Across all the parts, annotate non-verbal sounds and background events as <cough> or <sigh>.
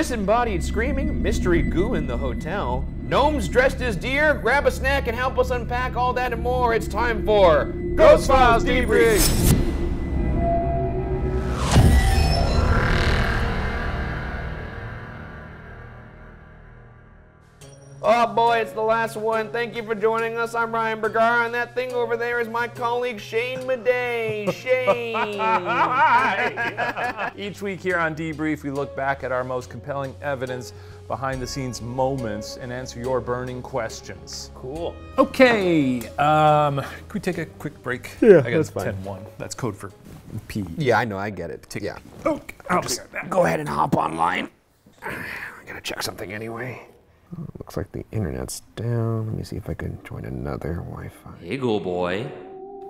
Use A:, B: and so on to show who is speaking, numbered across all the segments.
A: disembodied screaming, mystery goo in the hotel, gnomes dressed as deer, grab a snack and help us unpack all that and more. It's time for Ghost Files Debrief! Oh boy, it's the last one. Thank you for joining us. I'm Ryan Bergara, and that thing over there is my colleague Shane Madej. <laughs> Shane!
B: Each week here on Debrief, we look back at our most compelling evidence, behind the scenes moments, and answer your burning questions.
A: Cool.
B: Okay, um, can we take a quick break?
C: Yeah,
B: I got
C: that's fine.
B: 10 1. That's code for P.
C: Yeah, I know, I get it.
B: Take
C: yeah.
B: Okay, I'll just
C: Go ahead and hop online. <sighs> I gotta check something anyway. Looks like the internet's down. Let me see if I can join another Wi-Fi.
D: Eagle boy,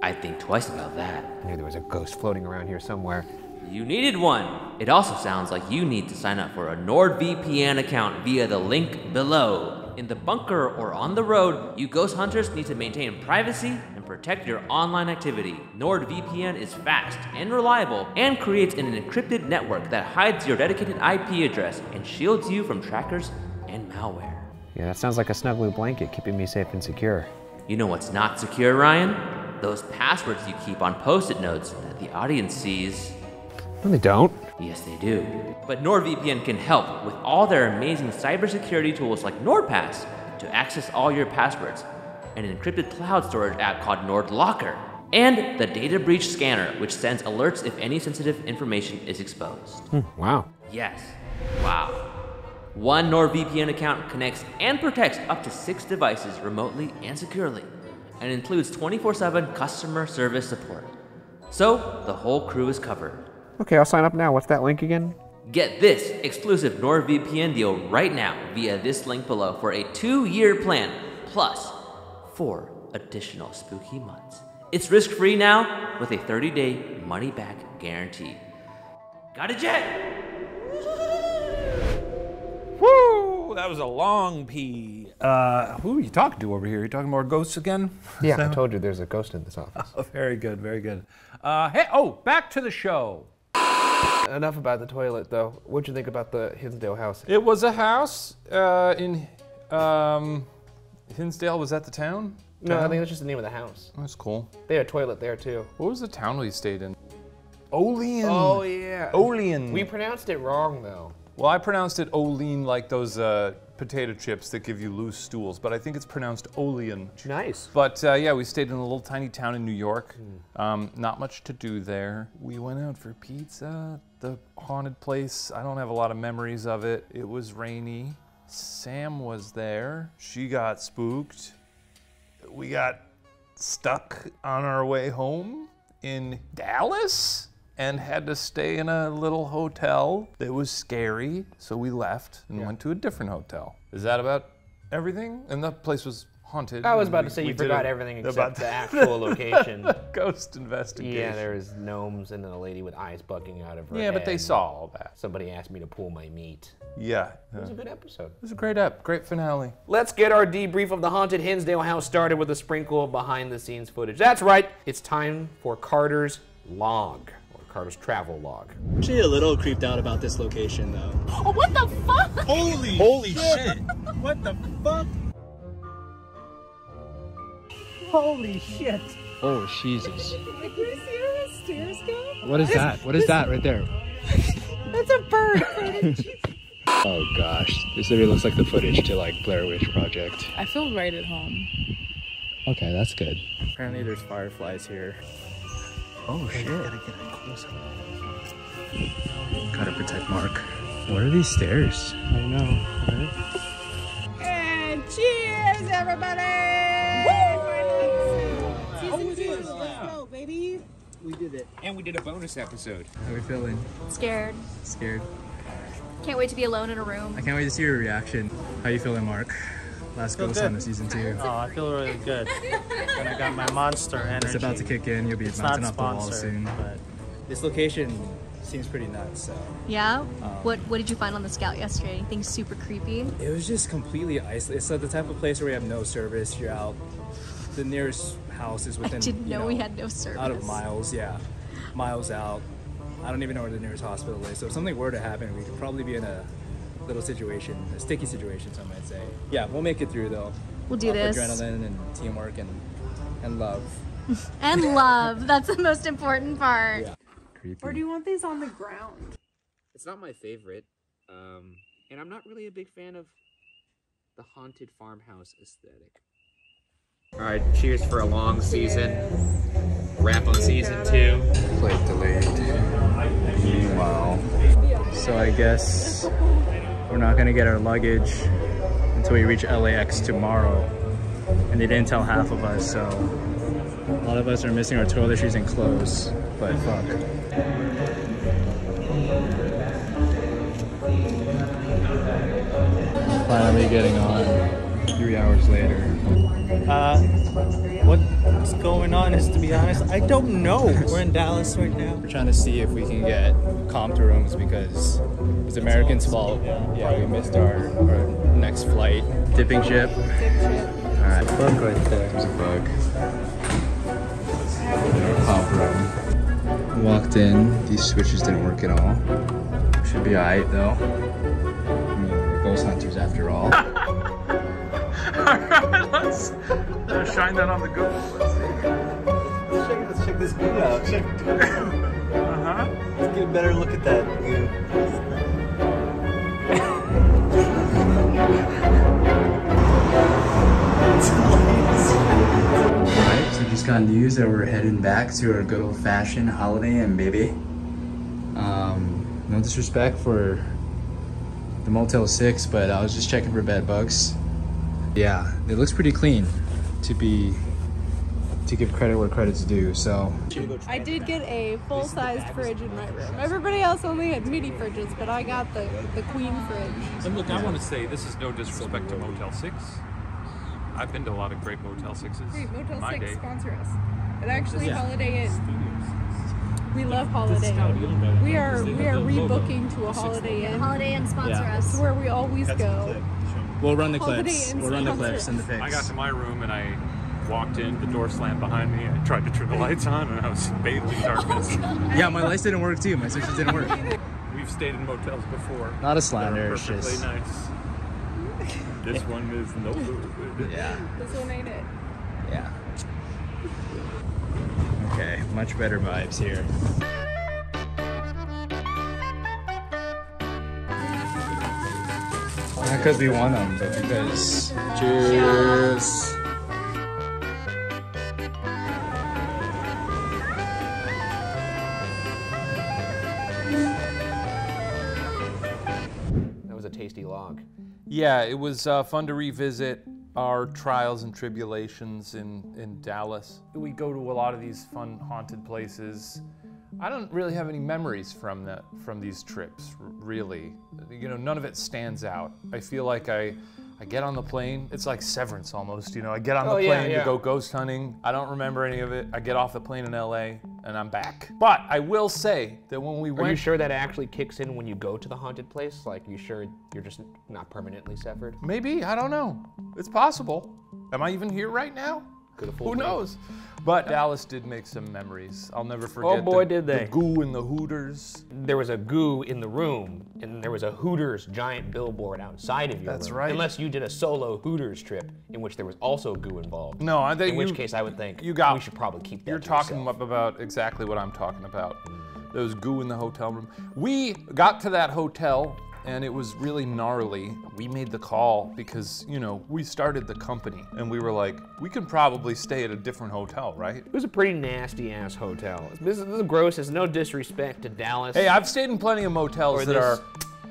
D: I think twice about that.
C: I knew there was a ghost floating around here somewhere.
D: You needed one. It also sounds like you need to sign up for a NordVPN account via the link below. In the bunker or on the road, you ghost hunters need to maintain privacy and protect your online activity. NordVPN is fast and reliable and creates an encrypted network that hides your dedicated IP address and shields you from trackers and malware.
C: Yeah, that sounds like a snuggly blanket keeping me safe and secure.
D: You know what's not secure, Ryan? Those passwords you keep on post it notes that the audience sees.
C: No, they don't.
D: Yes, they do. But NordVPN can help with all their amazing cybersecurity tools like NordPass to access all your passwords, an encrypted cloud storage app called NordLocker, and the data breach scanner, which sends alerts if any sensitive information is exposed.
C: Hmm, wow.
D: Yes. Wow. One NordVPN account connects and protects up to six devices remotely and securely, and includes 24 7 customer service support. So the whole crew is covered.
C: Okay, I'll sign up now. What's that link again?
D: Get this exclusive NordVPN deal right now via this link below for a two year plan plus four additional spooky months. It's risk free now with a 30 day money back guarantee. Got a jet?
B: Woo! That was a long P. Uh, who are you talking to over here? You talking more ghosts again? <laughs>
C: Yeah, I told you there's a ghost in this office.
B: Oh, very good, very good. Uh, hey, oh, back to the show.
A: Enough about the toilet, though. What'd you think about the Hinsdale house?
B: It was a house uh, in um, Hinsdale. Was that the town?
A: No, I
B: Town?
A: think that's just the name of the house.
B: That's cool.
A: They had a toilet there, too.
B: What was the town we stayed in? Olean.
A: Oh, yeah.
B: Olean.
A: We pronounced it wrong, though.
B: Well, I pronounced it Olean like those uh, potato chips that give you loose stools, but I think it's pronounced Olean.
A: Nice.
B: But uh, yeah, we stayed in a little tiny town in New York. Um, not much to do there. We went out for pizza. The haunted place, I don't have a lot of memories of it. It was rainy. Sam was there. She got spooked. We got stuck on our way home in Dallas and had to stay in a little hotel that was scary. So we left and went to a different hotel. Is that about everything? And the place was haunted.
A: I was about
B: we-
A: to say you forgot
B: a-
A: everything
B: about
A: except the <laughs> actual location. <laughs>
B: ghost investigation.
A: Yeah, there was gnomes and then a lady with eyes bucking out of her
B: Yeah, but they saw all that.
A: Somebody asked me to pull my meat.
B: Yeah.
A: It was
B: yeah.
A: a good episode.
B: It was a great ep, great finale.
A: Let's get our debrief of the haunted Hinsdale house started with a sprinkle of behind the scenes footage. That's right, it's time for Carter's log, or Carter's travel log.
E: Actually, a little creeped out about this location, though.
F: Oh, what the fuck?
E: Holy, holy shit! <laughs> What the fuck?
G: Holy shit.
H: Oh, Jesus.
F: Can you see where the stairs go?
H: What is that? What is that right there? <laughs>
F: That's a bird. <laughs>
H: Oh gosh, this literally looks like the footage to like Blair Witch Project.
F: I feel right at home.
H: Okay, that's good.
E: Apparently, there's fireflies here.
H: Oh shit. Gotta protect Mark. What are these stairs? I know. Right?
F: And cheers, everybody! Season two, let's go, baby.
E: We did it.
I: And we did a bonus episode.
H: How are we feeling?
J: Scared.
H: Scared.
J: Can't wait to be alone in a room.
H: I can't wait to see your reaction. How you feeling, Mark? Last
E: Feel
H: ghost
E: good.
H: on the season two.
E: Oh, I feel really good. and I got my monster energy.
H: It's about to kick in. You'll be
E: It's
H: bouncing off the wall soon.
E: but this location seems pretty nuts. So
J: Yeah? Um, what What did you find on the scout yesterday? Anything super creepy?
E: it was just completely isolated. It's like the type of place where we have no service. You're out. The nearest house is within.
J: I didn't
E: you
J: know, we had no service.
E: out of miles. Yeah, miles out. I don't even know where the nearest hospital is. So if something were to happen, we could probably be in a little situation, a sticky situation, some might say. Yeah, we'll make it through though.
J: We'll do
E: Off
J: this.
E: Adrenaline and teamwork and and love. <laughs>
J: And love. That's the most important part.
F: Or do you want these on the ground?
C: It's not my favorite, um, and I'm not really a big fan of the haunted farmhouse aesthetic. All right, cheers for a long season. Wrap on season two.
E: Flight delayed. Meanwhile, so I guess we're not gonna get our luggage until we reach LAX tomorrow. And they didn't tell half of us, so a lot of us are missing our toiletries and clothes. But fuck. Finally getting on three hours later.
G: Uh, what's going on is, to be honest, I don't know. We're in Dallas right now.
E: We're trying to see if we can get Compton rooms because it's Americans' fault. Yeah, we missed our, our next flight. Dipping ship. Alright, bug right there. There's a bug. Comp room. Walked in, these switches didn't work at all. Should be alright though. I mean, we're ghost hunters after all. <laughs>
B: alright, let's shine that on the Google. Let's see.
G: Let's check, let's check this goo out. Check.
B: Uh-huh.
G: Let's get a better look at that goo.
E: Alright, so just got news that we're heading back to our good old fashioned Holiday Inn, baby. Um, no disrespect for the Motel 6, but I was just checking for bed bugs. Yeah, it looks pretty clean to be, to give credit where credit's due, so.
F: I did get a full-sized fridge in my room. Everybody else only had mini fridges, but I got the the queen fridge.
B: And look, I want to say this is no disrespect to Motel 6. I've been to a lot of great Motel 6s.
F: Great, Motel
B: in my
F: 6
B: day.
F: sponsor us. It actually
B: Yeah.
F: Holiday Inn. We love Holiday Inn. We are we are rebooking to a Holiday Inn.
J: Holiday Inn sponsor
E: Yeah.
J: us.
F: It's where we always go.
E: We'll run the clips. We'll run the clips and the
F: us.
E: pics.
B: I got to my room and I walked in, the door slammed behind me. I tried to turn the lights on and I was bathed in darkness. <laughs>
E: Yeah, my lights didn't work too. My switches didn't work.
B: We've stayed in motels before.
E: Not a
B: that
E: slander,
B: are
E: it's
B: perfectly
E: just-
B: nice. This one is no good.
E: Yeah.
F: This one ain't it.
E: Yeah. Okay, much better vibes here. Not because we won them, but because. Cheers!
C: That was a tasty log.
B: Yeah, it was uh, fun to revisit our trials and tribulations in, in Dallas. We go to a lot of these fun haunted places. I don't really have any memories from that from these trips, really. You know, none of it stands out. I feel like I I get on the plane. It's like Severance almost. You know, I get on the
C: Oh, yeah,
B: plane
C: yeah.
B: to go ghost hunting. I don't remember any of it. I get off the plane in LA and I'm back. But I will say that when we
C: Are
B: went
C: you sure that actually kicks in when you go to the haunted place? Like, you sure you're just not permanently severed?
B: Maybe, I don't know. It's possible. Am I even here right now?
C: Could've
B: Who
C: fooled
B: knows? But Dallas did make some memories. I'll never oh, forget.
C: Oh boy,
B: the,
C: did they.
B: The goo and the Hooters.
C: There was a goo in the room, and there was a Hooters giant billboard outside of your
B: That's
C: room.
B: right.
C: Unless you did a solo Hooters trip in which there was also goo involved.
B: No, I think
C: In which
B: you-
C: case, I would think
B: you got-
C: we should probably keep that.
B: You're
C: to
B: talking
C: yourself.
B: about exactly what I'm talking about. Those goo in the hotel room. We got to that hotel and it was really gnarly. We made the call because, you know, we started the company and we were like, we can probably stay at a different hotel, right?
C: It was a pretty nasty ass hotel. This is, this is gross. It's no disrespect to Dallas.
B: Hey, I've stayed in plenty of motels
C: Or
B: that
C: this-
B: are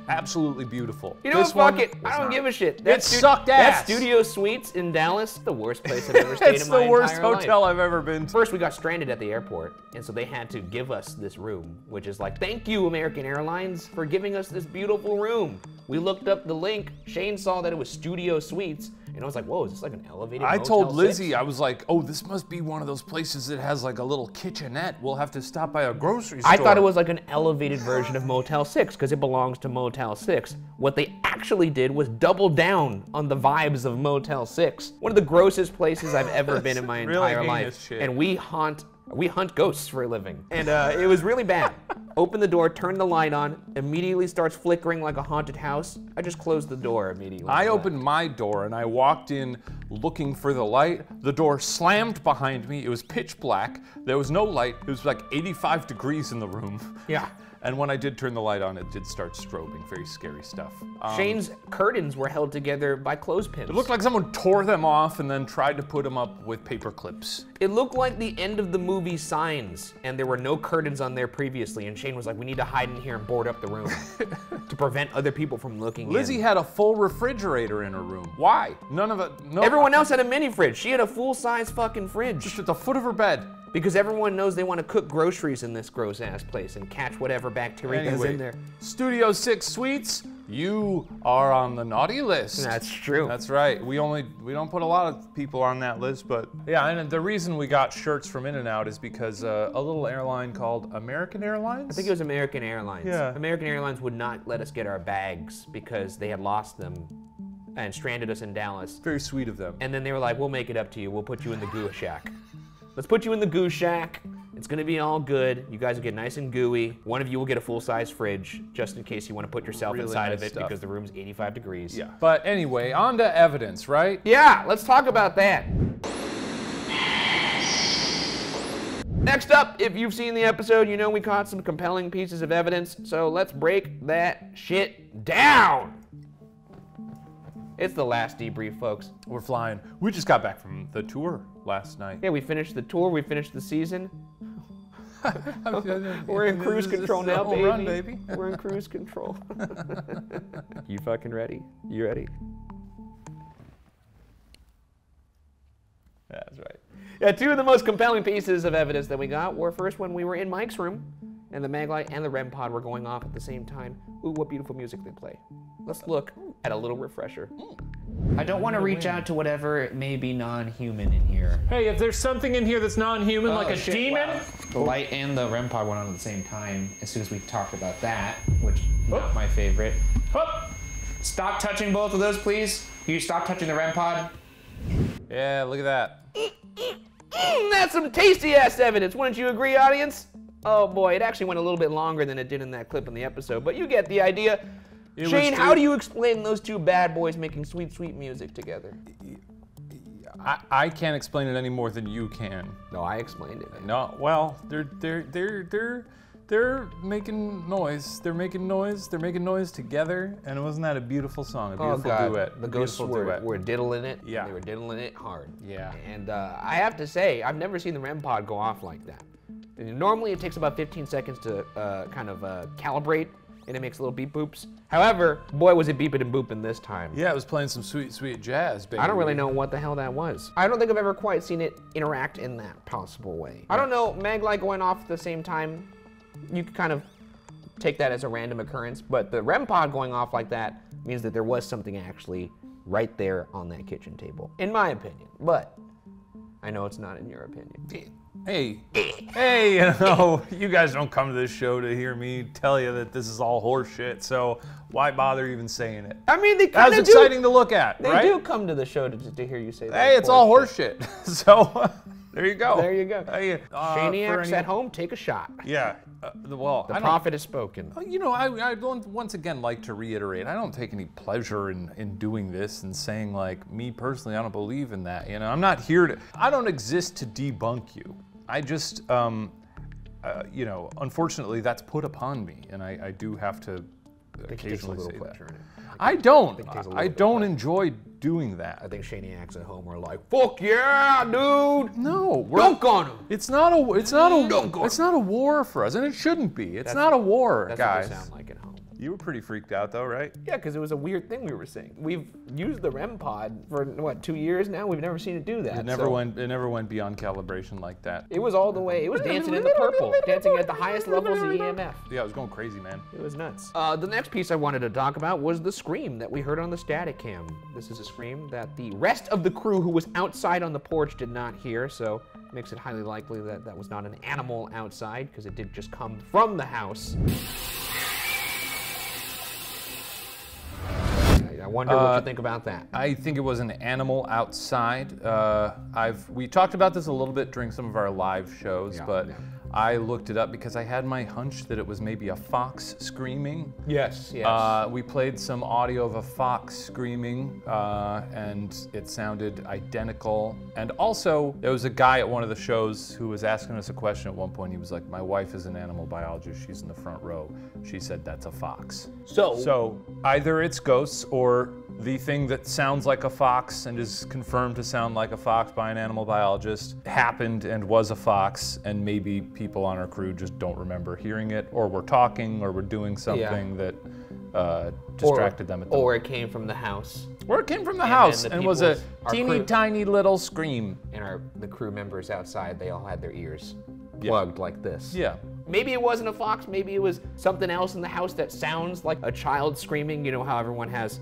B: absolutely beautiful.
C: You know
B: This
C: what? Fuck it. I don't
B: not.
C: give a shit.
B: It
C: stu-
B: sucked ass.
C: That Studio Suites in Dallas, the worst place I've ever <laughs> stayed
B: It's
C: in my
B: the worst
C: entire life.
B: hotel I've ever been to.
C: First, we got stranded at the airport, and so they had to give us this room, which is like, thank you, American Airlines, for giving us this beautiful room. We looked up the link. Shane saw that it was Studio Suites, and I was like, whoa, is this like an elevated?
B: I told
C: 6?
B: Lizzie, I was like, oh, this must be one of those places that has like a little kitchenette. We'll have to stop by a grocery store.
C: I thought it was like an elevated version of Motel 6 because it belongs to Motel 6. What they actually did was double down on the vibes of Motel 6. One of the grossest places I've ever been in <laughs> my
B: Really
C: entire life.
B: shit.
C: And we haunt we hunt ghosts for a living. And uh, it was really bad. Opened the door, turn the light on, immediately starts flickering like a haunted house. I just closed the door immediately.
B: I opened my door and I walked in looking for the light. The door slammed behind me. It was pitch black. There was no light. It was like 85 degrees in the room.
C: Yeah. <laughs>
B: And when I did turn the light on, it did start strobing. Very scary stuff. Um,
C: Shane's curtains were held together by clothespins.
B: It looked like someone tore them off and then tried to put them up with paper clips.
C: It looked like the end of the movie Signs, and there were no curtains on there previously. And Shane was like, "We need to hide in here and board up the room <laughs> to prevent other people from looking
B: Lizzie
C: in."
B: had a full refrigerator in her room. Why? None of it. No.
C: Everyone else had a mini fridge. She had a full-size fucking fridge.
B: Just at the foot of her bed.
C: Because everyone knows they want to cook groceries in this gross ass place and catch whatever bacteria is in there.
B: Studio Six Suites, you are on the naughty list.
C: That's true.
B: That's right. We only we don't put a lot of people on that list, but yeah. And the reason we got shirts from In and Out is because uh, a little airline called American Airlines.
C: I think it was American Airlines.
B: Yeah.
C: American Airlines would not let us get our bags because they had lost them and stranded us in Dallas.
B: very sweet of them.
C: And then they were like, we'll make it up to you. We'll put you in the goo shack. Let's put you in the goo shack. It's gonna be all good. You guys will get nice and gooey. One of you will get a full-size fridge, just in case you want to put yourself
B: Really
C: inside of it
B: stuff.
C: because the room's 85 degrees.
B: yeah. But anyway, on to evidence, right?
C: Yeah, let's talk about that. Next up, if you've seen the episode, you know we caught some compelling pieces of evidence, so let's break that shit down. It's the last debrief, folks.
B: We're flying. We just got back from the tour last night.
C: Yeah, we finished the tour, we finished the season. <laughs> <laughs> We're in <laughs> cruise control now, baby.
B: run, baby.
C: We're in cruise control. you fucking ready? You ready?
B: That's right.
C: Yeah, two of the most compelling pieces of evidence that we got were first when we were in Mike's room, and the Maglite and the REM pod were going off at the same time. Ooh, what beautiful music they play. Let's look at a little refresher. I don't want to reach out to whatever may be non-human in here.
I: Hey, if there's something in here that's non-human, like
C: Oh,
I: a
C: shit,
I: demon,
C: wow. The light and the REM pod went on at the same time as soon as we talked about that, which not oh. my favorite.
I: Hup.
C: Stop touching both of those, please. You stop touching the REM pod.
B: Yeah, look at that.
C: Mm, mm, mm, mm that's some tasty ass evidence, wouldn't you agree, audience? Oh boy, it actually went a little bit longer than it did in that clip in the episode, but you get the idea.
B: It
C: Shane, how do you explain those two bad boys making sweet, sweet music together?
B: I, I can't explain it any more than you can.
C: No, I explained it.
B: No, well, they're they're they're they're they're making noise. They're making noise. They're making noise together, and wasn't that a beautiful song? A
C: Oh
B: beautiful
C: god,
B: duet.
C: the ghosts were,
B: duet.
C: were diddling it.
B: Yeah.
C: They were diddling it hard.
B: Yeah.
C: And uh, I have to say, I've never seen the REM pod go off like that. Normally, it takes about 15 seconds to uh, kind of uh, calibrate, and it makes little beep boops. However, boy, was it beeping and booping this time.
B: Yeah, it was playing some sweet, sweet jazz, baby.
C: I don't really know what the hell that was. I don't think I've ever quite seen it interact in that possible way. I don't know, Maglite going off at the same time, you could kind of take that as a random occurrence, but the REM pod going off like that means that there was something actually right there on that kitchen table, in my opinion. But I know it's not in your opinion.
B: Hey, hey, <laughs> you <laughs> know, you guys don't come to this show to hear me tell you that this is all horseshit, so why bother even saying it?
C: I mean, they kind of do.
B: exciting to look at,
C: They
B: right?
C: do come to the show to, to hear you say that.
B: Hey, it's all horseshit. <laughs> so, there you go.
C: There you go.
B: Hey, uh,
C: Shaniacs
B: any-
C: at home, take a shot.
B: Yeah. Uh, the- well,
C: The
B: I
C: prophet has spoken.
B: Uh, You know, I, I don't, once again like to reiterate, I don't take any pleasure in, in doing this and saying, like, me personally, I don't believe in that. You know, I'm not here to, I don't exist to debunk you. I just, um, uh, you know, unfortunately, that's put upon me, and I, I do have to
C: think it takes a
B: occasionally say that. I don't.
C: think it takes a
B: I
C: bit
B: don't enjoy doing that.
C: I think Shaniacs at home are like, fuck yeah, dude.
B: No, we're,
C: Dunk on him.
B: It's not a. It's not a.
C: Dunk on
B: It's not a war for us, and it shouldn't be. It's
C: That's-
B: not a war, guys.
C: sound like at home.
B: You were pretty freaked out, though, right?
C: Yeah, because it was a weird thing we were seeing. We've used the REM pod for what two years now. We've never seen it do that.
B: It never
C: so
B: went. It never went beyond calibration like that.
C: It was all the way. It was dancing in the purple, dancing at the highest levels of EMF.
B: Yeah, it was going crazy, man.
C: It was nuts. Uh, the next piece I wanted to talk about was the scream that we heard on the static cam. This is a scream that the rest of the crew who was outside on the porch did not hear, so makes it highly likely that that was not an animal outside because it did just come from the house. Wonder what
B: Uh,
C: you think about that.
B: I think it was an animal outside. Uh, I've we talked about this a little bit during some of our live shows,
C: Yeah,
B: but
C: yeah.
B: I looked it up because I had my hunch that it was maybe a fox screaming.
C: Yes, yes.
B: Uh, we played some audio of a fox screaming, uh, and it sounded identical. And also, there was a guy at one of the shows who was asking us a question at one point. He was like, "My wife is an animal biologist. She's in the front row. She said that's a fox."
C: So,
B: So either it's ghosts or the thing that sounds like a fox and is confirmed to sound like a fox by an animal biologist happened and was a fox, and maybe people on our crew just don't remember hearing it, or we're talking, or we're doing something that uh, distracted them at the
C: or it came from the house.
B: Or it came from the
C: And
B: house
C: the
B: and was a teeny
C: crew-
B: tiny little scream.
C: And our the crew members outside, they all had their ears
B: Yeah.
C: plugged like this.
B: Yeah.
C: Maybe it wasn't a fox. Maybe it was something else in the house that sounds like a child screaming. You know how everyone has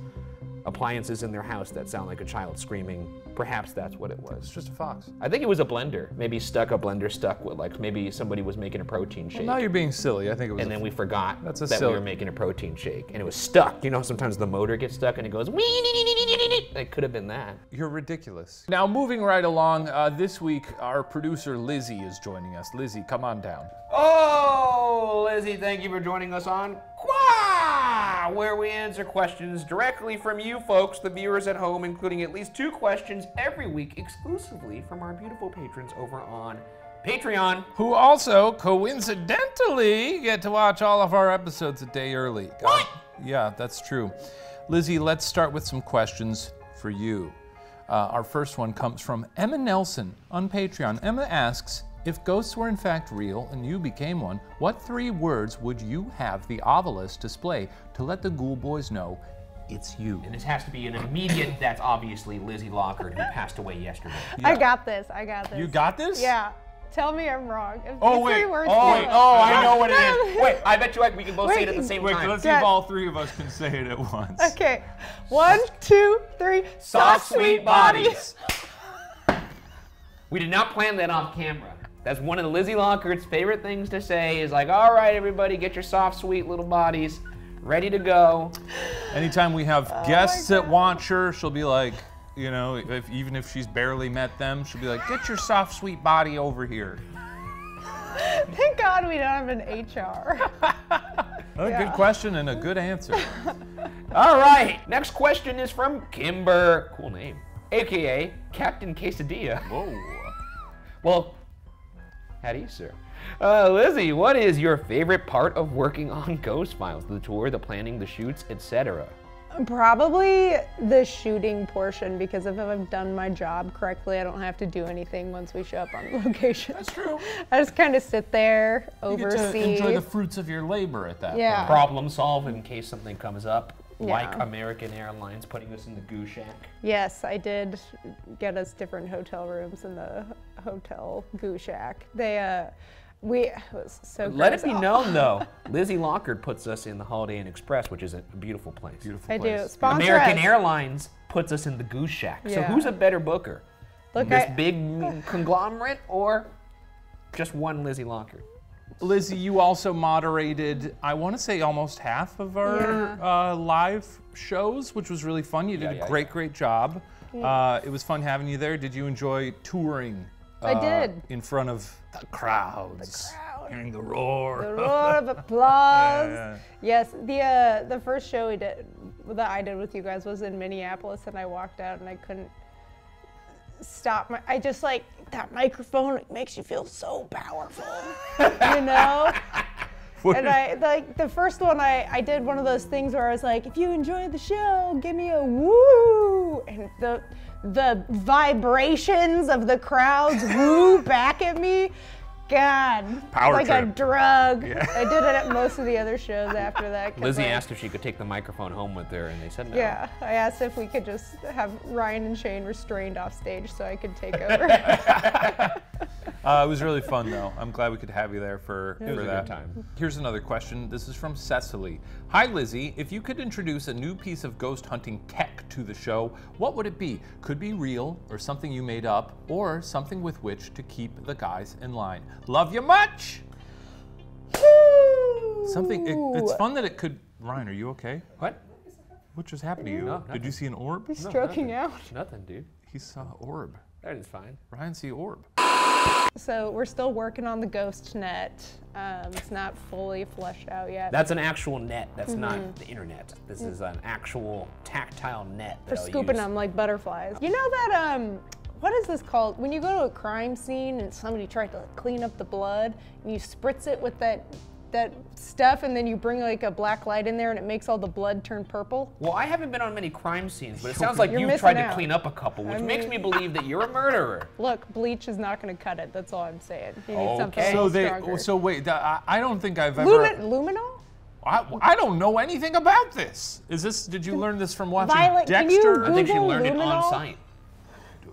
C: appliances in their house that sound like a child screaming. Perhaps that's what it was.
B: It's just a fox.
C: I think it was a blender. Maybe stuck a blender stuck with like maybe somebody was making a protein shake.
B: Well, now you're being silly. I think it was.
C: and
B: a
C: then we forgot
B: That's a
C: that
B: silly-
C: we were making a protein shake and it was stuck. You know, sometimes the motor gets stuck and it goes. It could have been that.
B: You're ridiculous. Now, moving right along, uh, this week our producer Lizzie is joining us. Lizzie, come on down.
C: Oh, Lizzie, thank you for joining us on Qua, where we answer questions directly from you folks, the viewers at home, including at least two questions every week exclusively from our beautiful patrons over on Patreon.
B: Who also coincidentally get to watch all of our episodes a day early. What? Yeah, that's true. Lizzie, let's start with some questions for you. Uh, our first one comes from Emma Nelson on Patreon. Emma asks If ghosts were in fact real and you became one, what three words would you have the obelisk display to let the ghoul boys know it's you?
C: And this has to be an immediate, that's obviously Lizzie Lockard, who passed away yesterday.
F: I got this. I got this.
B: You got this?
F: Yeah. Tell me I'm wrong. If
C: Oh, wait.
F: three words
C: Oh, wait.
F: up-
C: Oh, I know what it is. <laughs> Wait, I bet you I- we can both say it at the same
B: Wait,
C: time.
B: let's see if all three of us can say it at once.
F: Okay. One, two, three.
C: Soft, sweet bodies. We did not plan that off camera. That's one of Lizzie Lockard's favorite things to say is like, all right, everybody, get your soft, sweet little bodies ready to go.
B: Anytime we have
F: Oh
B: guests that watch her, she'll be like, you know, if, even if she's barely met them, she'll be like, get your soft, sweet body over here. <laughs>
F: Thank God we don't have an HR.
B: A good question and a good answer. <laughs>
C: All right, next question is from Kimber. Cool name. AKA Captain Quesadilla.
B: Whoa.
C: Well, how do you, sir? Uh, Lizzie, what is your favorite part of working on <laughs> Ghost Files? The tour, the planning, the shoots, etc.
F: Probably the shooting portion because if I've done my job correctly, I don't have to do anything once we show up on <laughs> location.
B: That's true. <laughs>
F: I just kind of sit there,
B: You get
F: oversee.
B: to enjoy the fruits of your labor at that
F: Yeah.
B: point.
C: Problem solve in case something comes up, like American Airlines putting us in the goo shack.
F: Yes, I did get us different hotel rooms in the hotel goo shack. They, uh, we, it was so
C: Let it be known, <laughs> though, Lizzie Lockard puts us in the Holiday Inn Express, which is a beautiful place.
B: Beautiful
F: I do. Sponsor
C: American
F: us.
C: Airlines puts us in the Goose Shack. So who's a better booker?
F: Look,
C: this
F: I-
C: big <laughs> conglomerate or just one Lizzie Lockard?
B: Lizzie, you also moderated, I want to say almost half of our uh, live shows, which was really fun. You did
C: Yeah,
B: a
C: yeah,
B: great, great job. Uh, it was fun having you there. Did you enjoy touring?
F: I
B: uh,
F: did.
B: In front of the crowds. Hearing the roar.
F: The roar of applause. <laughs>
B: Yeah.
F: Yes, the uh, the first show we did that I did with you guys was in Minneapolis, and I walked out and I couldn't stop. My, I just like that microphone it makes you feel so powerful, you know. <laughs> and I like the first one I, I did one of those things where I was like, if you enjoyed the show, give me a woo. And the the vibrations of the crowds woo back at me. God,
B: Power
F: like a
B: trip.
F: drug. I did it at most of the other shows <laughs> after that.
C: Lizzie
F: I-
C: asked if she could take the microphone home with her, and they said no.
F: Yeah, I asked if we could just have Ryan and Shane restrained off stage so I could take <laughs> over.
B: Uh, it was really fun, though. I'm glad we could have you there for, for
C: was a good
B: that.
C: time.
B: Here's another question. This is from Cecily. Hi, Lizzie. If you could introduce a new piece of ghost hunting tech to the show, what would it be? Could be real, or something you made up, or something with which to keep the guys in line. Love you much. Something. It, it's fun that it could. Ryan, are you okay?
C: What?
B: What just happened to you?
C: No,
B: Did you see an orb?
F: He's Stroking out.
C: Nothing, dude.
B: He saw an orb.
C: That is fine.
B: Ryan see orb.
F: So we're still working on the ghost net. Um, it's not fully fleshed out yet.
C: That's an actual net. That's
F: Mhm.
C: not the internet. This is an actual tactile net.
F: for
C: that I'll
F: scooping
C: use.
F: them like butterflies. You know that um, what is this called? When you go to a crime scene and somebody tried to clean up the blood, and you spritz it with that that stuff, and then you bring like a black light in there, and it makes all the blood turn purple.
C: Well, I haven't been on many crime scenes, but it sounds like
F: You're
C: you've
F: missing
C: tried to clean up a couple, which
F: I
C: makes me believe that you're a murderer. <laughs>
F: Look, bleach is not going to cut it. That's all I'm saying. You need something
C: Okay.
F: a
B: So they.
F: stronger.
B: So wait. I, I don't think I've ever.
F: Lumin- luminol?
B: I, I don't know anything about this. Is this? Did you learn this from watching
F: Violet, can you
B: Dexter?
C: I think she
F: Google
C: learned it on
F: luminol?
C: site.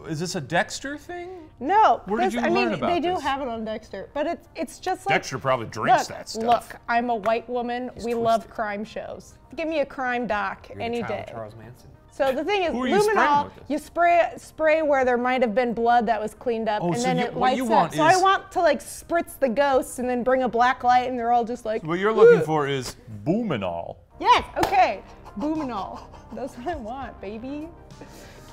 B: Is this a Dexter thing?
F: No.
B: Where did
F: this-
B: you
F: I
B: learn
F: mean,
B: about
F: they do
B: this?
F: have it on Dexter, but it's it's just like
B: Dexter probably drinks
F: look,
B: that stuff.
F: Look, I'm a white woman. we love crime shows. Give me a crime doc
C: You're
F: any
C: the child
F: day.
C: Charles Manson.
F: So the thing is,
B: Who are you
F: luminol, you spray spray where there might have been blood that was cleaned up,
B: Oh,
F: and
B: so
F: then
B: you-
F: it lights
B: you
F: up.
B: want
F: so I want to like spritz the ghosts and then bring a black light, and they're all just like.
B: What you're looking
F: "Ugh."
B: for is boominol.
F: Yes. Okay. Boominol. <laughs> That's what I want, baby.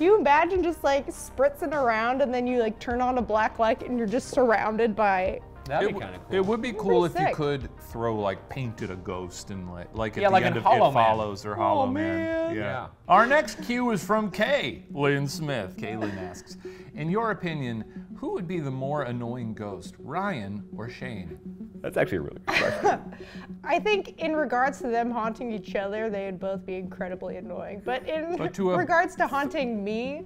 F: Can you imagine just like spritzing around and then you like turn on a black light and you're just surrounded by
C: That'd
B: It,
C: be kind of cool.
B: it would be cool if
F: pretty
B: you could throw like painted a ghost and like like at
C: Yeah,
B: the
C: like
B: end of
C: Hollow
B: It
C: Man.
B: Follows or Hollow oh, Man.
F: Man.
B: Yeah.
C: Yeah.
B: Our next cue is from Kay Lynn Smith. Kaylin asks, in your opinion, who would be the more annoying ghost, Ryan or Shane?
C: That's actually a really good question. <laughs>
F: I think in regards to them haunting each other, they would both be incredibly annoying. But in
B: But to
F: regards to haunting me,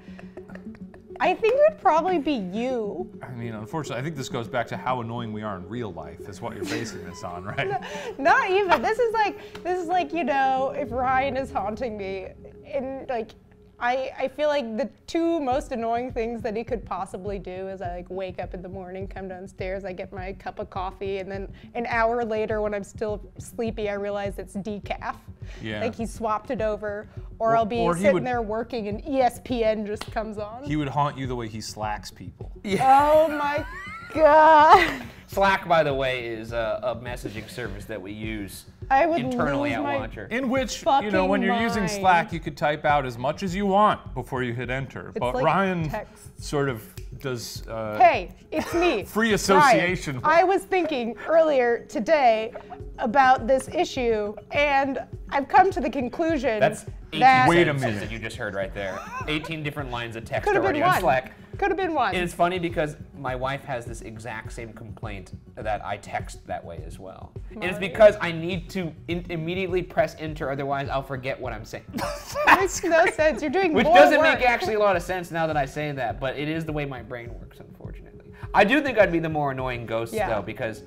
F: I think it would probably be you.
B: I mean, unfortunately, I think this goes back to how annoying we are in real life, is what you're basing this on, <laughs> right?
F: Not even. This is like this is like, you know, if Ryan is haunting me and like I, I feel like the two most annoying things that he could possibly do is I like wake up in the morning, come downstairs, I get my cup of coffee, and then an hour later when I'm still sleepy, I realize it's decaf.
B: Yeah.
F: Like he swapped it over, or,
B: Or-
F: I'll be
B: or
F: sitting
B: would-
F: there working and ESPN just comes on.
B: He would haunt you the way he slacks people. Yeah.
F: Oh my god. <laughs>
C: Slack, by the way, is a, a messaging service that we use
F: I would
C: internally
F: lose
C: at
F: my
C: Launcher.
B: In which, you know, when you're using
F: mind.
B: Slack, you could type out as much as you want before you hit enter. but
F: like
B: Ryan
F: text.
B: sort of does. Uh,
F: Hey, it's me. <laughs>
B: Free
F: Ryan.
B: association.
F: I was thinking earlier today about this issue, and I've come to the conclusion
C: That's 18
F: that
B: Wait a minute.
C: that you just heard right there. 18 different lines of text
F: could have
C: already
F: been
C: on
F: one.
C: Slack.
F: Could have been one.
C: And it's funny because my wife has this exact same complaint that I text that way as well. And it's because I need to in- immediately press enter, otherwise I'll forget what I'm saying.
F: It <laughs> makes no <laughs> sense. You're doing
C: Which
F: more
C: doesn't
F: work.
C: make actually a lot of sense now that I say that, but it is the way my brain works, unfortunately. I do think I'd be the more annoying ghost,
F: Yeah.
C: though, because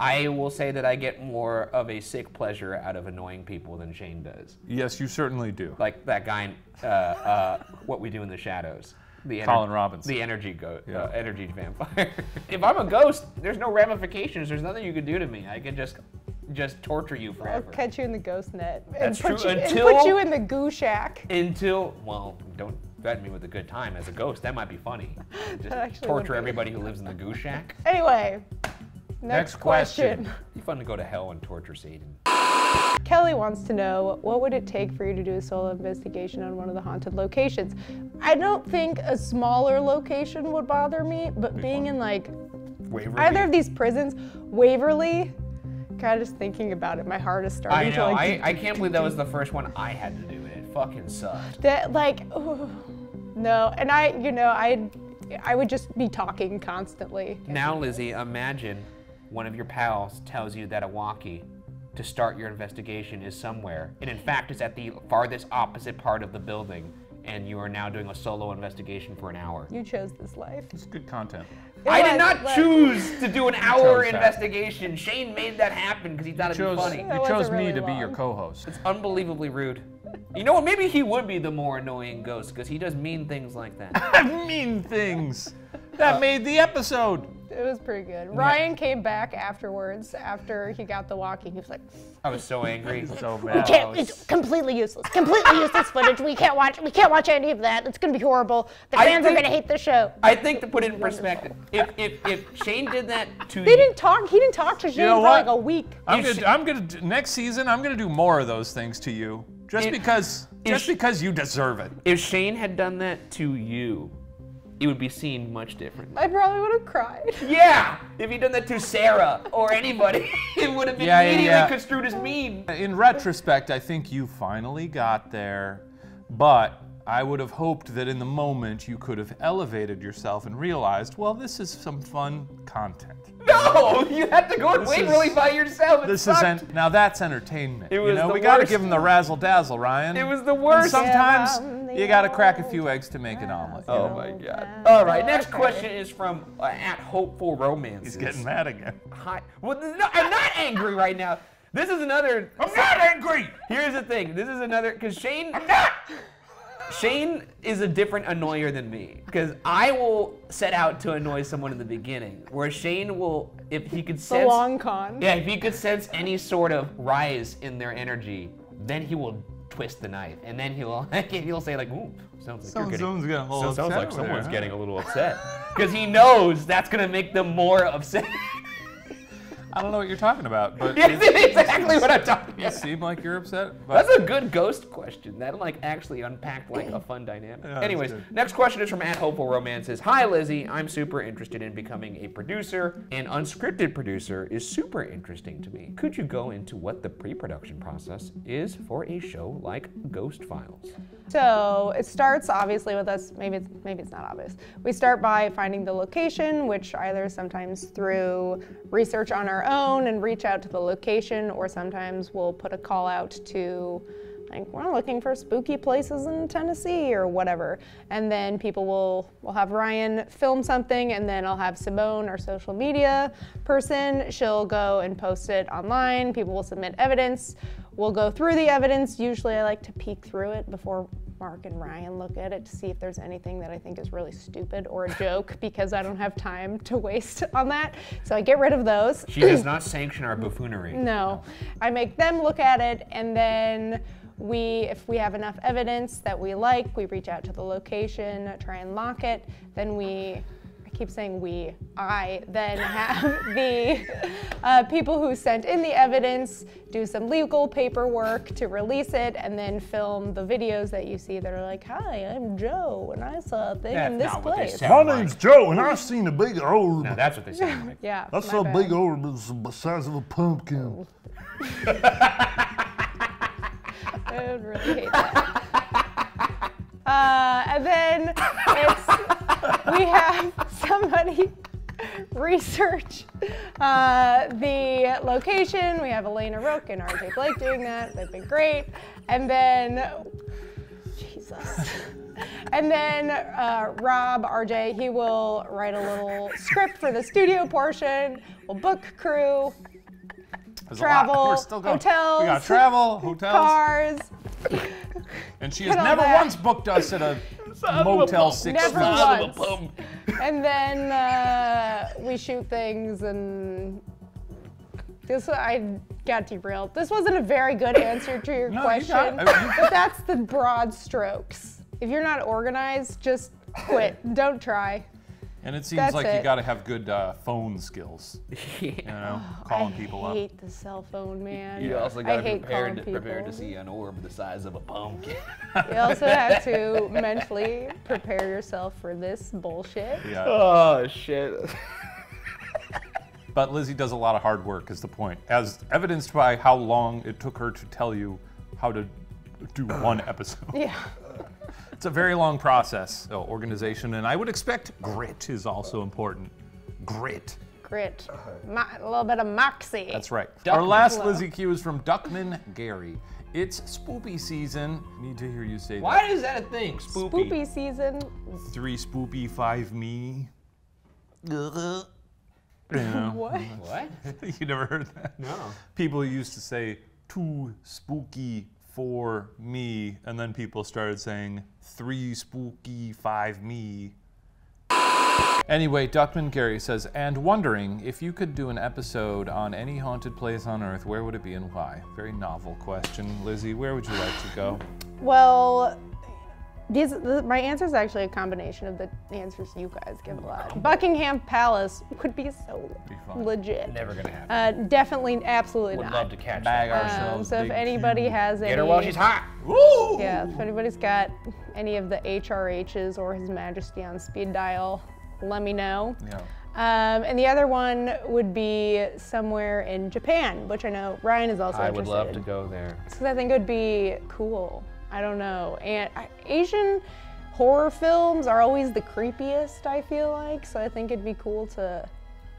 C: I will say that I get more of a sick pleasure out of annoying people than Shane does.
B: Yes, you certainly do.
C: Like that guy in uh, uh, What We Do in the Shadows. The
B: Colin Robinson.
C: The energy go-
B: Yeah.
C: uh, energy vampire. <laughs> if I'm a ghost, there's no ramifications. There's nothing you can do to me. I can just just torture you forever.
F: I'll catch you in the ghost net and
C: That's
F: put
C: true,
F: you and put you in the goo shack.
C: Until, well, don't threaten me with a good time as a ghost. That might be funny. <laughs> Just torture everybody who lives in the goose shack.
F: Anyway, next,
B: Next
F: question.
B: question.
C: Be fun to go to hell and torture Satan.
F: Kelly wants to know what would it take for you to do a solo investigation on one of the haunted locations? I don't think a smaller location would bother me, but being in like
C: Waverly.
F: either of these prisons, Waverly, kind of just thinking about it, my heart is starting
C: I know.
F: to like.
C: I, I can't believe that was the first one I had to do, and it fucking sucked.
F: that like no, and I, you know, I, I would just be talking constantly.
C: Now, Lizzie, imagine one of your pals tells you that a walkie to start your investigation is somewhere, and in fact, it's at the farthest opposite part of the building, and you are now doing a solo investigation for an hour.
F: You chose this life.
B: It's good content.
F: It
C: I
F: was,
C: did not
F: but-
C: choose to do an hour
B: chose that.
C: investigation. Shane made that happen because he thought
B: You
C: it'd be funny.
B: you
F: That wasn't
B: chose me
F: really
B: to be your co-host.
C: It's unbelievably rude. You know what? Maybe he would be the more annoying ghost because he does mean things like that. <laughs>
B: mean things. That uh, made the episode.
F: It was pretty good. Ryan came back afterwards after he got the walkie. He was like,
C: I was so angry. <laughs>
B: So
F: "We
B: bad.
F: can't. It's completely useless. Completely useless footage. We can't watch. We can't watch any of that. It's gonna be horrible. The
C: I
F: fans are gonna hate the show."
C: I think to put it in perspective, if if, if Shane did that to
F: They didn't talk. He didn't talk to Shane
B: know
F: for
B: what?
F: like a week.
B: I'm
C: You
B: gonna,
C: sh-
B: I'm gonna, do- next season, I'm gonna do more of those things to you, just
C: It-
B: because,
C: it
B: just
C: sh-
B: because you deserve it.
C: if Shane had done that to you, it would be seen much differently.
F: I probably would have cried. <laughs>
C: Yeah, if he'd done that to Sarah or anybody, <laughs> it would have been
B: Yeah, yeah,
C: immediately
B: yeah.
C: construed as mean.
B: In retrospect, I think you finally got there, but I would have hoped that in the moment you could have elevated yourself and realized, well, this is some fun content. <laughs>
C: No, you had to go and
B: This
C: Waverly
B: is-
C: by yourself. It
B: This
C: sucked.
B: is en- now that's entertainment.
C: It
B: you
C: was
B: know,
C: the
B: we got to give them the razzle dazzle, Ryan.
C: It was the
B: And
C: worst.
B: sometimes
F: Give 'em the
B: you got to crack a few eggs to make an omelet. you
C: Oh
B: know?
C: my god. All right, next question is from uh, at Hopeful Romances.
B: He's getting mad again.
C: Hi. Well, no, I'm not angry right now. This is another.
B: I'm not angry.
C: Here's the thing. This is another because Shane. I'm not. Shane is a different annoyer than me because I will set out to annoy someone in the beginning, where Shane will, if he could sense The
F: long con.
C: yeah, if he could sense any sort of rise in their energy, then he will twist the knife, and then he'll <laughs> he'll say like, "Ooh, sounds like
B: Someone-
C: you're getting,
B: someone's getting a little
C: so- sounds like someone's
B: there, huh?"
C: getting a little upset," <laughs> because he knows that's gonna make them more upset. <laughs>
B: I don't know what you're talking about, but <laughs>
C: Yes,
B: it-
C: exactly what I'm talking
B: you
C: about.
B: seem like you're upset. But
C: That's a good ghost question. That like actually unpacked like a fun dynamic.
B: that's
C: Anyways, next question is from at Hopeful Romances. Hi Lizzie, I'm super interested in becoming a producer. An unscripted producer is super interesting to me. Could you go into what the pre-production process is for a show like Ghost Files?
F: So it starts obviously with us. Maybe it's maybe it's not obvious. We start by finding the location, which either sometimes through research on our own and reach out to the location, or sometimes we'll put a call out to. Like we're looking for spooky places in Tennessee or whatever, and then people will will have Ryan film something, and then I'll have Simone, our social media person. She'll go and post it online. People will submit evidence. We'll go through the evidence. Usually, I like to peek through it before Mark and Ryan look at it to see if there's anything that I think is really stupid or a joke <laughs> because I don't have time to waste on that. So I get rid of those.
C: She does <clears throat> not sanction our buffoonery.
F: No, I make them look at it, and then we, if we have enough evidence that we like, we reach out to the location, try and lock it. Then we, keep saying we, I then have <laughs> the uh, people who sent in the evidence do some legal paperwork to release it, and then film the videos that you see that are like, "Hi, I'm Joe, and I saw a thing
C: That's
F: in this
C: not what they
F: place."
C: sound
K: My name's Joe, and I've seen a big orb.
C: No, that's what they sound <laughs> like.
F: Yeah,
K: I saw a
F: bad.
K: big orb that's the size of a pumpkin. <laughs>
F: I would really hate that. Uh, and then it's we have <laughs> somebody research uh, the location. We have Elena Rook and RJ Blake doing that. They've been great. And then Jesus. And then uh, Rob, RJ, he will write a little script for the studio portion. We'll book crew,
B: There's
F: travel,
B: We're still going.
F: hotels,
B: We got travel, hotels,
F: cars.
B: and she <laughs> has never
F: that.
B: once booked us at a Motel Six.
F: Never once. And then uh, we shoot things and this I got derailed. This wasn't a very good answer to your
B: No, you
F: question,
B: got- I- you-
F: but that's the broad strokes. If you're not organized, just quit. Don't try.
B: And it seems
F: That's
B: like you
F: it.
B: got to have good uh, phone skills. <laughs> You know, calling people up.
F: I hate the cell phone, man.
C: You also
F: I
C: got to be
F: hate
C: prepared to, prepared to see an orb the size of a pumpkin.
F: You also <laughs> have to mentally prepare yourself for this bullshit.
B: Yeah.
C: Oh shit.
B: But Lizzie does a lot of hard work, is the point, as evidenced by how long it took her to tell you how to do one <clears throat> episode.
F: Yeah. <laughs>
B: It's a very long process, so organization, and I would expect grit is also important. Grit.
F: Grit. Uh-huh. Mo- a little bit of moxie.
B: That's right.
F: Duckman.
B: Our last
F: Hello.
B: Lizzie Q is from Duckman Gary. It's spoopy season. Need to hear you say that.
C: Why
B: that.
C: is that a thing? Spoopy.
F: Spoopy season.
B: Three spoopy, five me. <laughs>
F: What?
C: What? <laughs>
B: you never heard that?
C: No.
B: People used to say too spooky for me, and then people started saying three spooky, five me. Anyway, Duckman Gary says, and wondering if you could do an episode on any haunted place on Earth, where would it be and why? Very novel question. Lizzie, where would you like to go?
F: Well, These, the, my answer is actually a combination of the answers you guys give a lot. Buckingham Palace would be so legit.
C: Never gonna happen.
F: Uh, definitely, absolutely
C: Would
F: not.
C: love to catch
B: Bag
C: that.
B: ourselves.
F: Um, so if anybody
B: cube.
F: has any,
C: Get her while she's hot.
F: yeah, if anybody's got any of the HRHs or His Majesty on speed dial, let me know.
B: Yeah.
F: Um, and the other one would be somewhere in Japan, which I know Ryan is also
C: I would
F: interested
C: love to go there.
F: Because I think it would be cool. I don't know. And Asian horror films are always the creepiest, I feel like. So I think it'd be cool to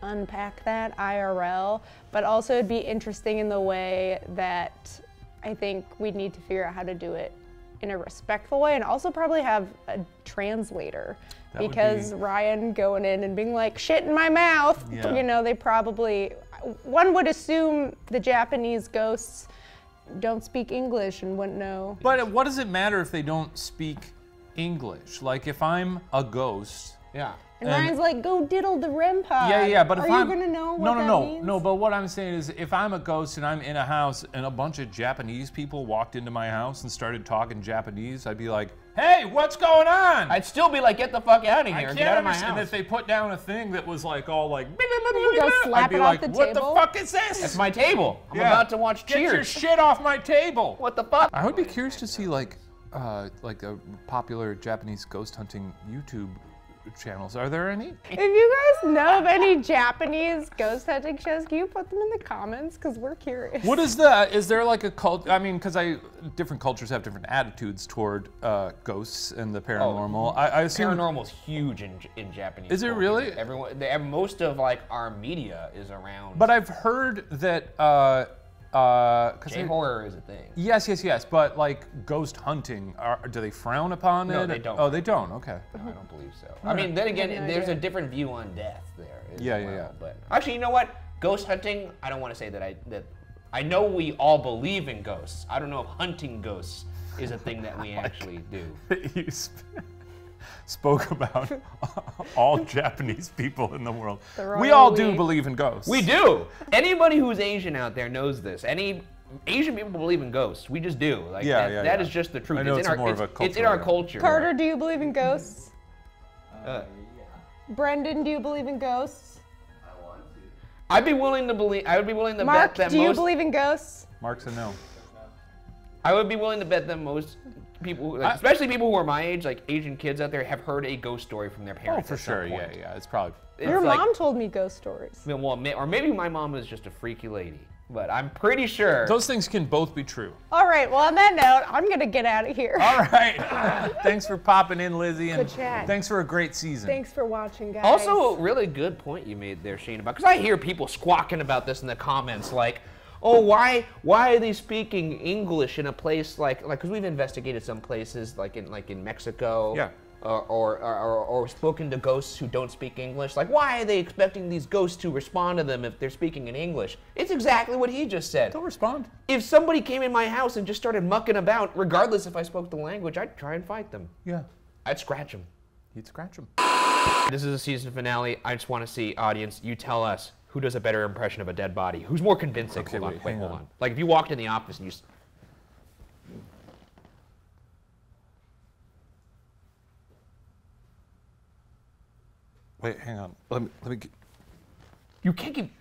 F: unpack that IRL. But also, it'd be interesting in the way that I think we'd need to figure out how to do it in a respectful way and also probably have a translator.
B: That
F: because
B: be-
F: Ryan going in and being like, shit in my mouth,
B: Yeah.
F: you know, they probably, one would assume the Japanese ghosts don't speak English and wouldn't know.
B: But what does it matter if they don't speak English? Like if I'm a ghost.
C: Yeah.
F: And,
B: And-
F: Ryan's like, go diddle the REM pod.
B: Yeah, yeah, but if
F: Are
B: I'm
F: you gonna know what
B: no, no,
F: that
B: no,
F: means?
B: no. But what I'm saying is, if I'm a ghost and I'm in a house and a bunch of Japanese people walked into my house and started talking Japanese, I'd be like, "Hey, what's going on?"
C: I'd still be like, get the fuck out of
B: I
C: here.
B: can't
C: Get out of my
B: understand
C: house.
B: if they put down a thing that was like all like.
F: go slap
B: I'd be
F: it off
B: like,
F: the
B: "What
F: table?"
B: the fuck is this?"
C: It's my table. I'm
B: Yeah.
C: about to watch
B: Get your shit off my table.
C: what the fuck?
B: I would be curious to see like, uh, like a popular Japanese ghost hunting YouTube channels. Are there any?
F: If you guys know of any Japanese ghost hunting shows, can you put them in the comments? Because we're curious.
B: What is that? Is there like a cult? I mean, because I different cultures have different attitudes toward uh, ghosts and the paranormal. I, I assume
C: Paranormal's huge in, in Japanese.
B: Is it
C: culture.
B: really?
C: Everyone, they, most of like our media is around.
B: But I've heard that. Uh, uh, 'cause
C: J
B: I-
C: horror is a thing.
B: Yes, yes, yes. But like ghost hunting, are, do they frown upon
C: No,
B: it?
C: they don't.
B: Oh, they don't. Okay.
C: No, I don't believe so. I mean, then again,
F: no
C: there's a different view on death there. as
B: Yeah, yeah,
C: well,
B: yeah.
C: But actually, you know what? Ghost hunting. I don't want to say that I that. I know we all believe in ghosts. I don't know if hunting ghosts is a thing that we <laughs> actually do. <laughs>
B: you sp- spoke <laughs> about all Japanese people in the world.
F: The
B: We all do
F: we.
B: believe in ghosts.
C: We do. Anybody who's Asian out there knows this. Any Asian people believe in ghosts. We just do. Like
B: Yeah,
C: that,
B: yeah,
C: that
B: yeah.
C: is just the truth.
B: I know
C: it's,
B: it's
C: in our
B: more of
C: it's,
B: a
C: it's in our culture.
F: Carter, do you believe in ghosts?
C: Uh,
F: Brendon, do you believe in ghosts?
C: I'd be willing to believe. I would be willing to
F: Mark,
C: bet that
F: do you believe in ghosts?
B: Mark's a no.
C: I would be willing to bet that most people, like,
B: I-
C: especially people who are my age, like Asian kids out there, have heard a ghost story from their parents.
B: Oh,
C: parents.
B: for
C: at some
B: sure. Yeah,
C: point.
B: yeah. It's probably.
C: It's
F: Your
C: like-
F: mom told me ghost stories.
C: Well, or maybe my mom was just a freaky lady, but I'm pretty sure.
B: Those things can both be true.
F: All right, well, on that note, I'm going to get out of here.
B: All right. <laughs> thanks for popping in, Lizzie, and
F: Good chat.
B: thanks for a great season.
F: Thanks for watching, guys.
C: Also, a really good point you made there, Shane, about because I hear people squawking about this in the comments, like, "Oh, why, why are they speaking English in a place like, like?" Because we've investigated some places, like in, like in Mexico,
B: Yeah.
C: or, or, or, or spoken to ghosts who don't speak English. Like, why are they expecting these ghosts to respond to them if they're speaking in English? It's exactly what he just said.
B: They'll respond.
C: If somebody came in my house and just started mucking about, regardless if I spoke the language, I'd try and fight them.
B: Yeah.
C: I'd scratch them.
B: You'd scratch them.
C: This is a season finale. I just want to see, audience, you tell us who does a better impression of a dead body? Who's more convincing?
B: Okay,
C: hold on,
B: wait,
C: wait, hold
B: on.
C: on. Like if you walked in the office and you. s-
B: Wait, hang on. Let me. Let me. Get...
C: You can't keep.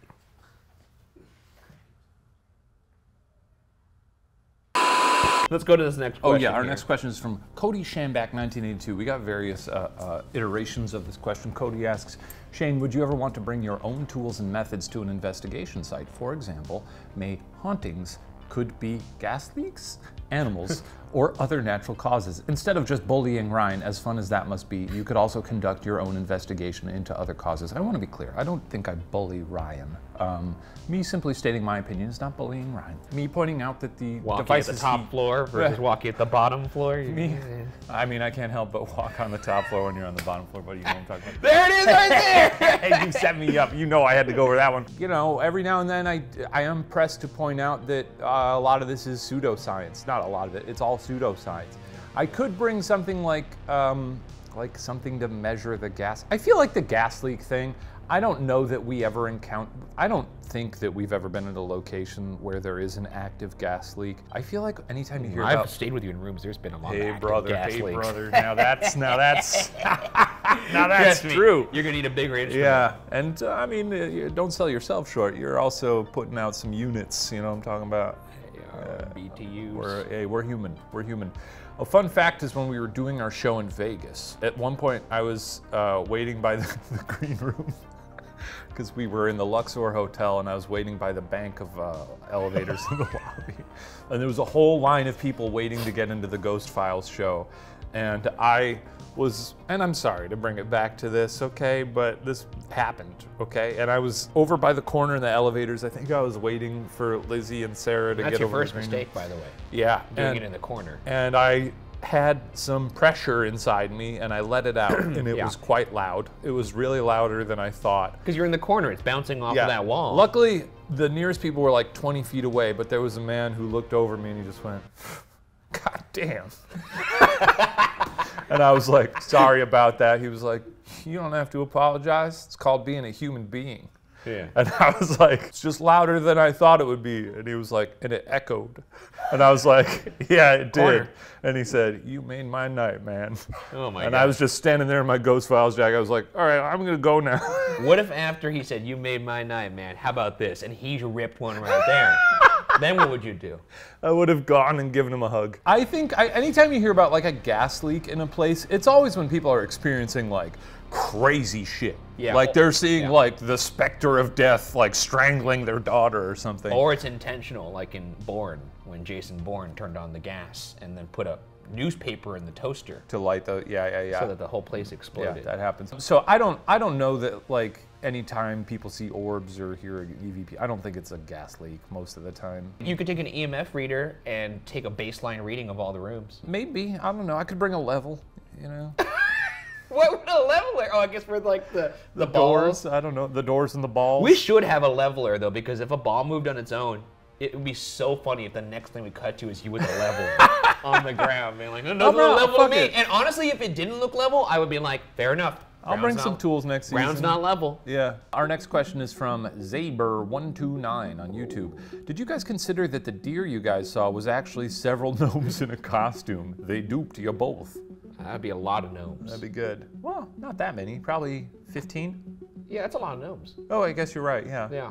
C: Let's go to this next question.
B: Oh yeah, our
C: here.
B: next question is from Cody Shanback, 1982. We got various uh, uh, iterations of this question. Cody asks, Shane, would you ever want to bring your own tools and methods to an investigation site? For example, may hauntings could be gas leaks, animals, <laughs> or other natural causes. Instead of just bullying Ryan, as fun as that must be, you could also conduct your own investigation into other causes. I want to be clear. I don't think I bully Ryan. Um, me simply stating my opinion is not bullying Ryan. Me pointing out that the
C: Walking at
B: devices
C: the top
B: he-
C: floor versus walking at the bottom floor. you-
B: me? I mean, I can't help but walk on the top floor when you're on the bottom floor, but you know what I'm talking about.
C: There it is right there! <laughs>
B: Hey, you set me up. You know I had to go over that one. You know, every now and then I, I am pressed to point out that uh, a lot of this is pseudoscience. Not a lot of it. It's all pseudoscience. I could bring something like, um, like something to measure the gas. I feel like the gas leak thing. I don't know that we ever encounter. I don't think that we've ever been at a location where there is an active gas leak. I feel like anytime you hear
C: I've
B: about
C: stayed with you in rooms. There's been a lot
B: Hey
C: of active
B: brother,
C: gas
B: hey
C: leaks.
B: brother. Now that's now <laughs> that's now that's
C: Trust me,
B: true.
C: You're gonna need a bigger instrument.
B: Yeah, and uh, I mean, uh, don't sell yourself short. You're also putting out some units. You know what I'm talking about?
C: Uh, BTUs.
B: We're hey, we're human. We're human. A fun fact is when we were doing our show in Vegas. At one point, I was uh, waiting by the, <laughs> the green room because we were in the Luxor Hotel, and I was waiting by the bank of uh, elevators in the <laughs> lobby, and there was a whole line of people waiting to get into the Ghost Files show, and I was, and I'm sorry to bring it back to this, okay, but this happened, okay, and I was over by the corner in the elevators. I think I was waiting for Lizzie and Sarah to
C: That's
B: get
C: your
B: over the
C: first mistake, by the way.
B: Yeah,
C: Doing
B: and-
C: it in the corner.
B: and I had some pressure inside me and I let it out <clears throat> and it
C: Yeah.
B: was quite loud. It was really louder than I thought.
C: Because you're in the corner, it's bouncing off of that wall.
B: Luckily, the nearest people were like 20 feet away, but there was a man who looked over me and he just went, <laughs> God damn. <laughs> and I was like, sorry about that. He was like, you don't have to apologize. It's called being a human being.
C: Yeah.
B: And <laughs> I was like, it's just louder than I thought it would be. And he was like, and it echoed. And I was like, <laughs> yeah, it did.
C: Corner.
B: And he said, you made my night, man.
C: Oh my
B: And
C: God.
B: I was just standing there in my Ghost Files jacket. I was like, all right, I'm going to go now. <laughs>
C: What if after he said, "You made my night, man"? How about this? And he ripped one right there. then what would you do?
B: I would have gone and given him a hug. I think I, anytime you hear about like a gas leak in a place, it's always when people are experiencing like crazy shit.
C: Yeah.
B: Like they're seeing like the specter of death like strangling their daughter or something.
C: Or it's intentional, like in Bourne, when Jason Bourne turned on the gas and then put a newspaper in the toaster
B: to light the yeah yeah yeah.
C: so that the whole place
B: yeah,
C: exploded.
B: that happens. So I don't I don't know that like anytime people see orbs or hear an EVP, I don't think it's a gas leak most of the time.
C: You could take an EMF reader and take a baseline reading of all the rooms.
B: Maybe I don't know. I could bring a level, you know. <laughs>
C: What would a leveler? Oh, I guess we're like the the,
B: doors.
C: balls.
B: I don't know the doors and the balls.
C: We should have a leveler though, because if a ball moved on its own, it would be so funny if the next thing we cut to is you with a leveler <laughs> on the ground, being like, "No, no,
B: Oh, no,
C: level to me."
B: it.
C: And honestly, if it didn't look level, I would be like, "Fair enough."
B: I'll
C: Ground's
B: bring some tools next season.
C: Ground's not level.
B: Yeah. Our next question is from Zaber129 on YouTube. Did you guys consider that the deer you guys saw was actually several <laughs> gnomes in a costume? They duped you both.
C: That'd be a lot of gnomes.
B: That'd be good. Well, not that many. Probably 15.
C: Yeah, that's a lot of gnomes.
B: Oh, I guess you're right. Yeah.
C: Yeah.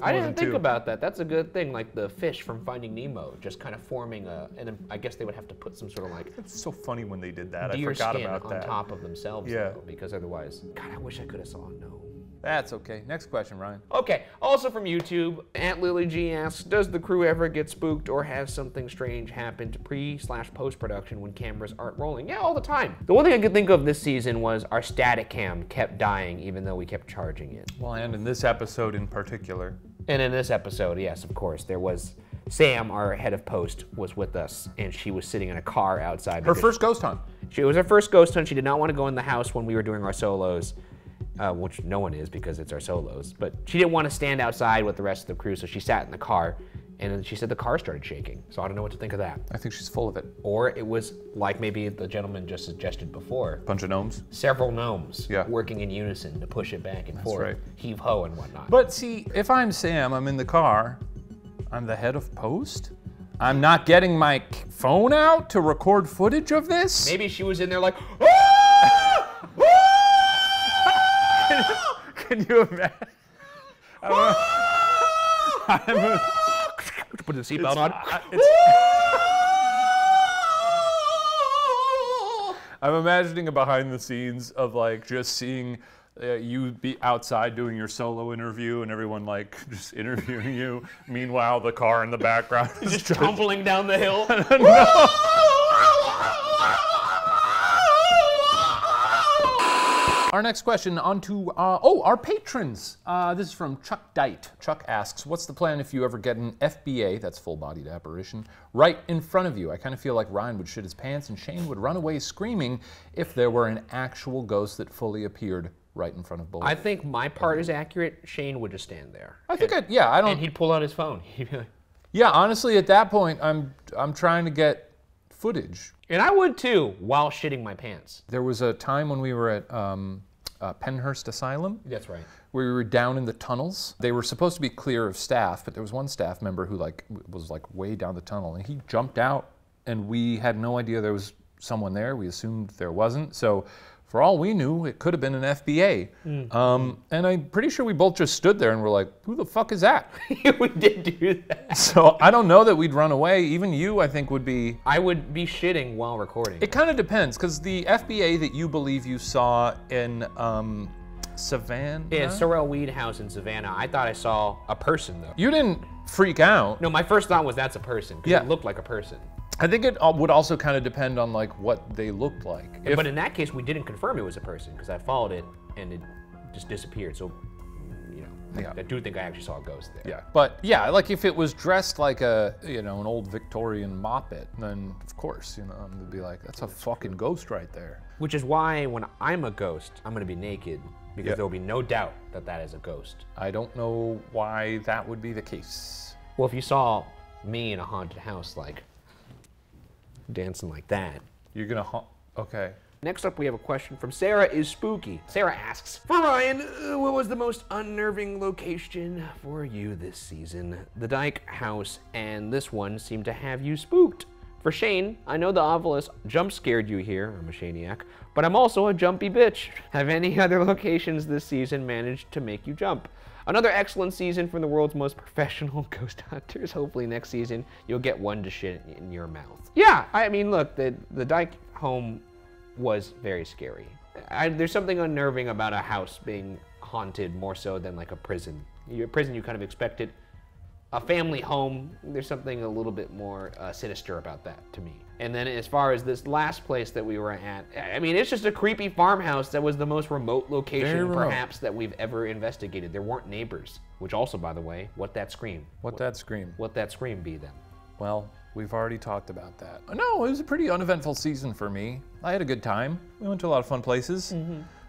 C: I didn't think
B: two.
C: about that. That's a good thing. Like the fish from Finding Nemo, just kind of forming a, and I guess they would have to put some sort of like
B: It's so funny when they did that. I forgot about
C: on
B: that.
C: top of themselves,
B: Yeah.
C: though, because otherwise, God, I wish I could have saw a gnome.
B: That's okay. Next question, Ryan.
C: Okay, also from YouTube, Aunt Lily G asks, does the crew ever get spooked or has something strange happened pre slash post production when cameras aren't rolling? Yeah, all the time. The one thing I could think of this season was our static cam kept dying even though we kept charging it.
B: Well, and in this episode in particular,
C: And in this episode, yes, of course, there was Sam, our head of post, was with us, and she was sitting in a car outside.
B: her first ghost hunt.
C: She it was her first ghost hunt. She did not want to go in the house when we were doing our solos, uh, which no one is because it's our solos. But she didn't want to stand outside with the rest of the crew, so she sat in the car. And she said the car started shaking. So I don't know what to think of that.
B: I think she's full of it.
C: Or it was like maybe the gentleman just suggested before.
B: Bunch of gnomes.
C: Several gnomes
B: Yeah.
C: working in unison to push it back and forth,
B: right.
C: heave ho and whatnot.
B: But see, if I'm Sam, I'm in the car, I'm the head of post. I'm not getting my phone out to record footage of this.
C: maybe she was in there like,
B: Can you imagine? I'm a- I'm
C: put the seatbelt on. <laughs> <laughs>
B: I'm imagining a behind the scenes of like just seeing uh, you be outside doing your solo interview and everyone like <laughs> just interviewing you. Meanwhile, the car in the background is
C: just tumbling down the hill.
B: Our next question on to, uh, oh, our patrons. Uh, this is from Chuck Dite. Chuck asks, what's the plan if you ever get an FBA, that's full bodied apparition, right in front of you? I kind of feel like Ryan would shit his pants and Shane would run away screaming if there were an actual ghost that fully appeared right in front of both.
C: I think my part is accurate. Shane would just stand there.
B: I think I, yeah, I don't.
C: And he'd pull out his phone. <laughs> He'd be like,
B: Yeah, honestly, at that point, I'm I'm trying to get footage.
C: and I would too, while shitting my pants.
B: There was a time when we were at um, uh, Pennhurst Asylum.
C: That's right.
B: where we were down in the tunnels. They were supposed to be clear of staff, but there was one staff member who like was like way down the tunnel, and he jumped out, and we had no idea there was someone there. We assumed there wasn't. So, for all we knew, it could have been an FBA.
C: Mm.
B: Um, and I'm pretty sure we both just stood there and were like, "Who the fuck is that?" <laughs>
C: we did do that.
B: so I don't know that we'd run away. Even you, I think, would be.
C: I would be shitting while recording.
B: It kind of depends, because the FBA that you believe you saw in um, Savannah.
C: Yeah, Sorrel Weed House in Savannah. I thought I saw a person though.
B: You didn't freak out.
C: No, my first thought was that's a person because
B: Yeah.
C: it looked like a person.
B: I think it would also kind of depend on like what they looked like. If-
C: but in that case, we didn't confirm it was a person because I followed it and it just disappeared. So, you know,
B: Yeah.
C: I do think I actually saw a ghost there.
B: yeah, but yeah, like if it was dressed like a you know an old Victorian moppet, then of course you know I'm gonna be like, that's a fucking ghost right there.
C: Which is why when I'm a ghost, I'm gonna be naked because there will be no doubt that that is a ghost.
B: I don't know why that would be the case.
C: Well, if you saw me in a haunted house, like dancing like that.
B: You're gonna ha- okay.
C: Next up, we have a question from Sarah is Spooky. Sarah asks, For Ryan, uh, what was the most unnerving location for you this season? The Dyke House and this one seem to have you spooked. For Shane, I know the Ovilus jump scared you here, I'm a Shaniac, but I'm also a jumpy bitch. Have any <laughs> other locations this season managed to make you jump? Another excellent season from the world's most professional <laughs> ghost hunters. Hopefully next season you'll get one to shit in your mouth. Yeah, I mean, look, the the Dyke home was very scary. I, there's something unnerving about a house being haunted more so than like a prison. Your prison, you kind of expect it. A family home, there's something a little bit more uh, sinister about that to me. And then as far as this last place that we were at, I mean, it's just a creepy farmhouse that was the most remote location
B: remote.
C: perhaps that we've ever investigated. There weren't neighbors, which also, by the way, what that scream?
B: What that scream?
C: What that scream be then?
B: Well, we've already talked about that. No, it was a pretty uneventful season for me. I had a good time. We went to a lot of fun places.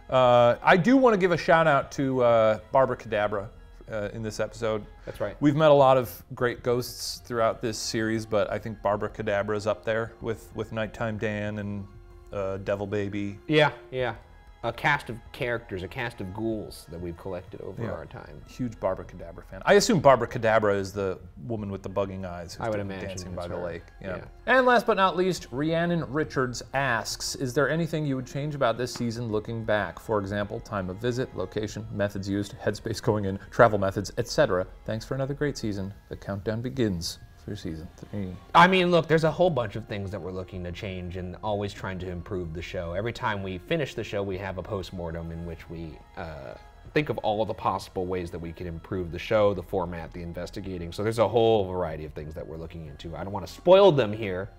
B: Uh, I do want to give a shout out to uh, Barbara Cadabra uh, in this episode.
C: That's right.
B: We've met a lot of great ghosts throughout this series, but I think Barbara Cadabra is up there with, with Nighttime Dan and uh, Devil Baby.
C: Yeah, yeah. A cast of characters, a cast of ghouls that we've collected over
B: Yeah.
C: our time.
B: Huge Barbara Cadabra fan. I assume Barbara Cadabra is the woman with the bugging eyes who's
C: I would imagine
B: dancing by
C: it's
B: the lake. Yeah.
C: Yeah.
B: And last but not least, Rhiannon Richards asks, is there anything you would change about this season looking back? For example, time of visit, location, methods used, headspace going in, travel methods, etc. Thanks for another great season. The countdown begins for season three.
C: I mean, look, there's a whole bunch of things that we're looking to change and always trying to improve the show. Every time we finish the show, we have a postmortem in which we uh, think of all the possible ways that we can improve the show, the format, the investigating. So there's a whole variety of things that we're looking into. I don't want to spoil them here,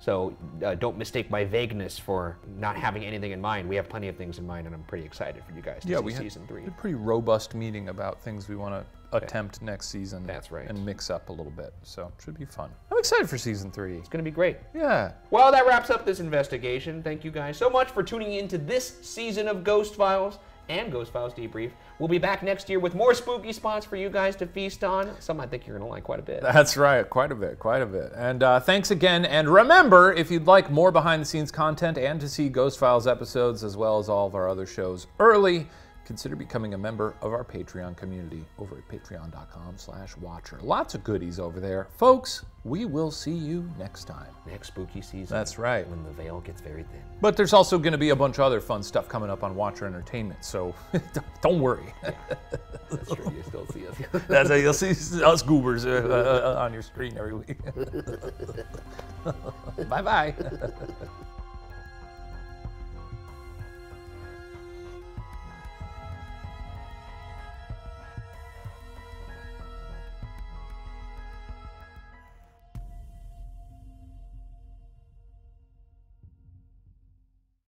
C: so uh, don't mistake my vagueness for not having anything in mind. We have plenty of things in mind, and I'm pretty excited for you guys to
B: Yeah,
C: see
B: we had
C: season three.
B: a pretty robust meeting about things we want to attempt next season.
C: That's right.
B: And mix up a little bit. So should be fun. I'm excited for season three.
C: It's going to be great.
B: Yeah.
C: Well, that wraps up this investigation. Thank you guys so much for tuning in to this season of Ghost Files and Ghost Files Debrief. We'll be back next year with more spooky spots for you guys to feast on. Some I think you're going to like quite a bit.
B: That's right, quite a bit, quite a bit. And uh, thanks again. And remember, if you'd like more behind the scenes content and to see Ghost Files episodes as well as all of our other shows early, consider becoming a member of our Patreon community over at patreon.com slash watcher. Lots of goodies over there. Folks, we will see you next time.
C: Next spooky season.
B: That's right.
C: When the veil gets very thin.
B: But there's also going to be a bunch of other fun stuff coming up on Watcher Entertainment, so <laughs> don't worry.
C: That's true. You still see us. <laughs>
B: That's how you'll see us goobers uh, uh, uh, on your screen every week. <laughs> bye bye.